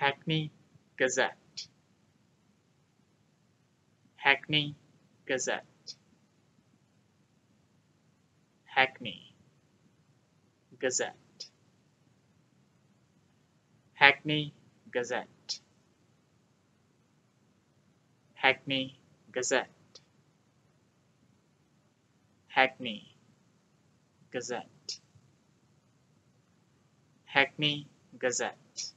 Hackney Gazette. Hackney Gazette. Hackney Gazette. Hackney Gazette. Hackney Gazette. Hackney Gazette. Hackney Gazette.